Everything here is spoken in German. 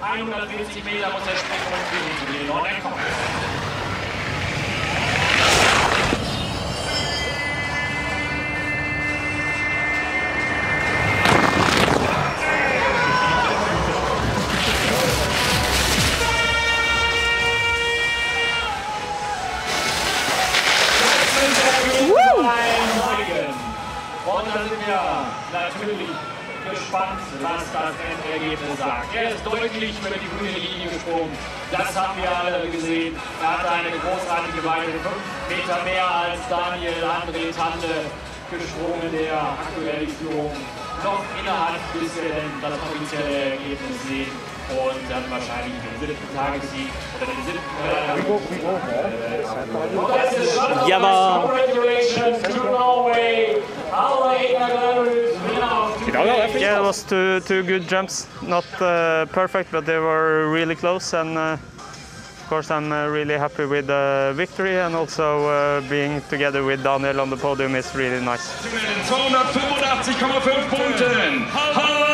140 Meter muss er springen, um zu gehen. Und er kommt. Und dann sind wir natürlich gespannt, was das Endergebnis sagt. Er ist deutlich über die grüne Linie gesprungen. Das haben wir alle gesehen. Er hatte eine großartige Weite, 5 Meter mehr als Daniel André Tante gesprungen, der aktuell die Führung noch innehat, bis wir denn das offizielle Ergebnis sehen. Und dann wahrscheinlich den siebten Tagessieg oder den siebten. Und das ist schon Congratulations to Norway. Alle Yeah, it was two two good jumps. Not uh, perfect, but they were really close. And uh, of course, I'm uh, really happy with the victory, and also uh, being together with Daniel on the podium is really nice. 285,5 Punkten. Hallo!